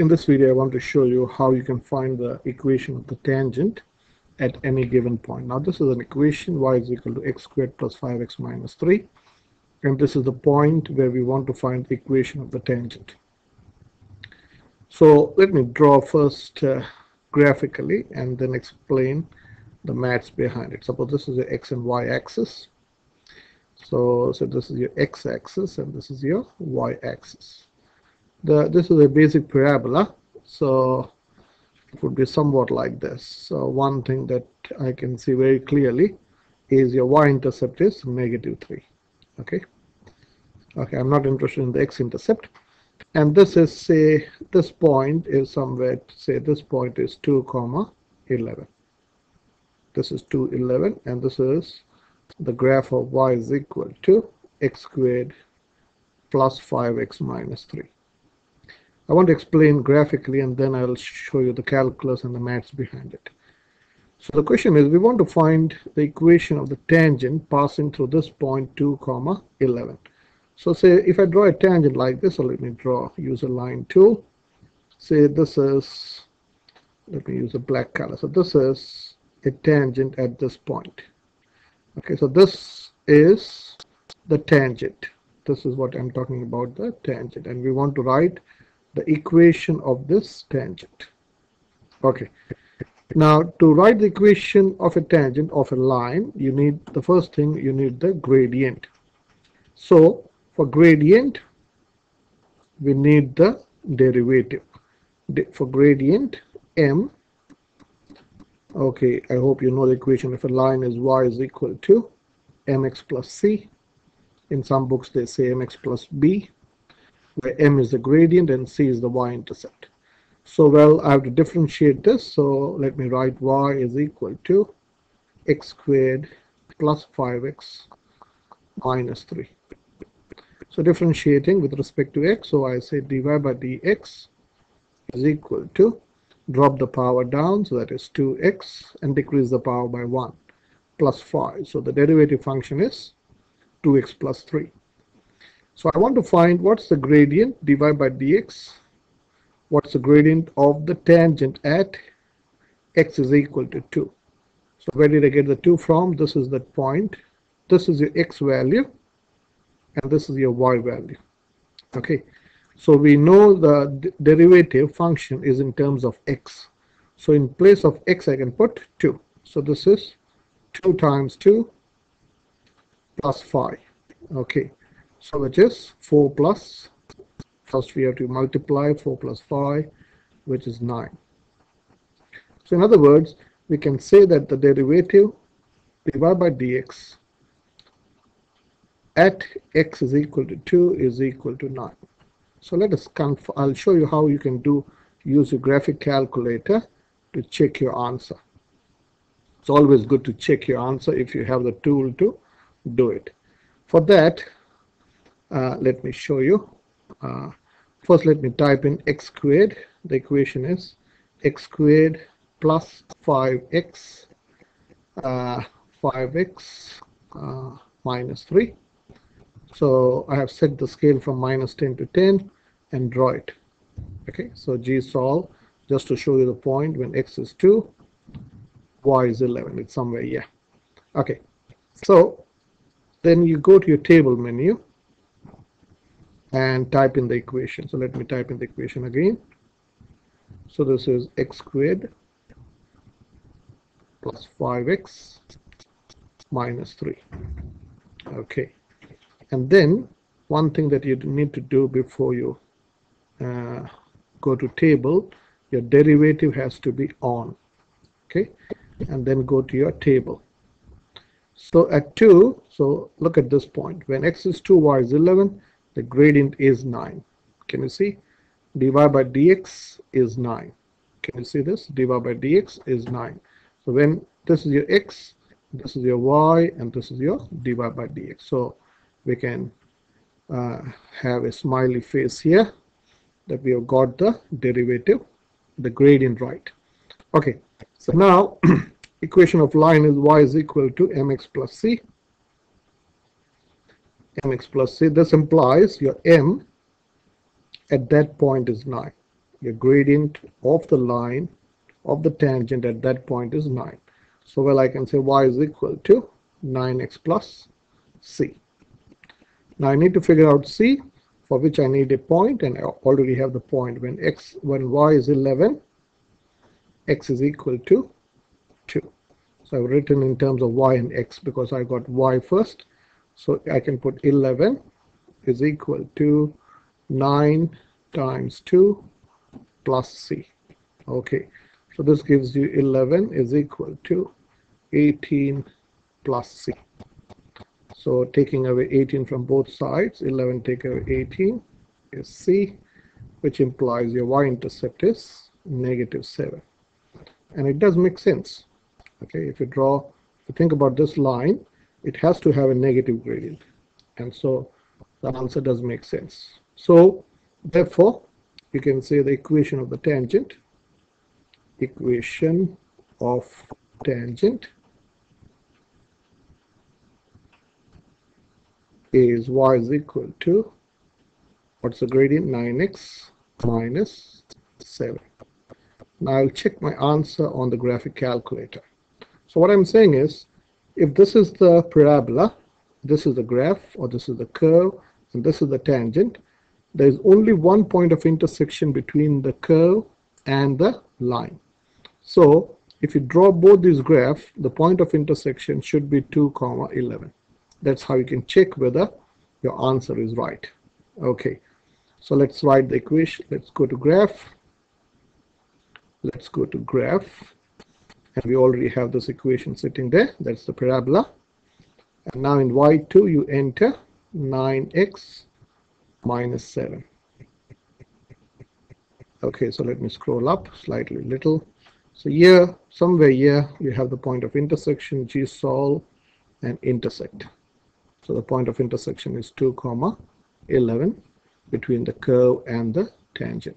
in this video I want to show you how you can find the equation of the tangent at any given point. Now this is an equation y is equal to x squared plus 5x minus 3 and this is the point where we want to find the equation of the tangent. So let me draw first uh, graphically and then explain the maths behind it. Suppose this is your x and y axis. So, so this is your x axis and this is your y axis. The, this is a basic parabola. So it would be somewhat like this. So one thing that I can see very clearly is your y-intercept is negative 3. Okay. Okay, I'm not interested in the x-intercept. And this is say this point is somewhere say this point is 2 comma 11. This is 2 11 and this is the graph of y is equal to x squared plus 5x minus 3. I want to explain graphically and then I'll show you the calculus and the maths behind it. So the question is we want to find the equation of the tangent passing through this point 2 comma 11. So say if I draw a tangent like this, so let me draw, use a line tool. Say this is, let me use a black color. So this is a tangent at this point. Okay, so this is the tangent. This is what I'm talking about, the tangent. And we want to write the equation of this tangent. Okay. Now, to write the equation of a tangent of a line, you need the first thing you need the gradient. So, for gradient, we need the derivative. For gradient, m. Okay, I hope you know the equation. If a line is y is equal to mx plus c. In some books, they say mx plus b where m is the gradient and c is the y-intercept. So well, I have to differentiate this. So let me write y is equal to x squared plus 5x minus 3. So differentiating with respect to x, so I say dy by dx is equal to drop the power down, so that is 2x, and decrease the power by 1 plus 5. So the derivative function is 2x plus 3. So I want to find what's the gradient dy by dx. What's the gradient of the tangent at x is equal to 2. So where did I get the 2 from? This is the point. This is your x value and this is your y value. Okay. So we know the derivative function is in terms of x. So in place of x I can put 2. So this is 2 times 2 plus 5. Okay. So which is 4 plus, first we have to multiply 4 plus 5, which is 9. So in other words, we can say that the derivative dy by dx at x is equal to 2 is equal to 9. So let us, I'll show you how you can do, use a graphic calculator to check your answer. It's always good to check your answer if you have the tool to do it. For that, let me show you. Uh, first, let me type in x squared. The equation is x squared plus 5x, uh, 5x uh, minus 3. So I have set the scale from minus 10 to 10 and draw it. Okay, so G solve just to show you the point when x is 2, y is 11. It's somewhere here. Okay, so then you go to your table menu and type in the equation. So let me type in the equation again. So this is x squared plus 5x minus 3. Okay. And then one thing that you need to do before you uh, go to table, your derivative has to be on. Okay. And then go to your table. So at 2, so look at this point. When x is 2, y is 11, the gradient is 9 can you see? Dy by dx is 9 can you see this? Dy by dx is 9 so when this is your x this is your y and this is your dy by dx. So we can uh, have a smiley face here that we have got the derivative the gradient right. Okay. So now equation of line is y is equal to mx plus c mx plus c. This implies your m at that point is 9. your gradient of the line of the tangent at that point is 9. So well I can say y is equal to 9x plus c. Now I need to figure out c for which I need a point and I already have the point when x when y is 11 x is equal to 2. So I've written in terms of y and x because I got y first. So I can put 11 is equal to 9 times 2 plus c. Okay, so this gives you 11 is equal to 18 plus c. So taking away 18 from both sides, 11 take away 18 is c, which implies your y-intercept is negative 7. And it does make sense. Okay, if you draw, if you think about this line, it has to have a negative gradient. And so the answer does make sense. So therefore, you can say the equation of the tangent, equation of tangent is y is equal to what's the gradient 9x minus 7 now I'll check my answer on the graphic calculator so what I'm saying is if this is the parabola this is the graph or this is the curve and this is the tangent there is only one point of intersection between the curve and the line. So if you draw both these graphs the point of intersection should be 2 comma 11 that's how you can check whether your answer is right. Okay so let's write the equation. Let's go to graph. Let's go to graph and we already have this equation sitting there. That's the parabola. And now in y2 you enter 9x minus 7 okay so let me scroll up slightly little. So here somewhere here you have the point of intersection g sol and intersect. So the point of intersection is 2 comma 11 between the curve and the tangent.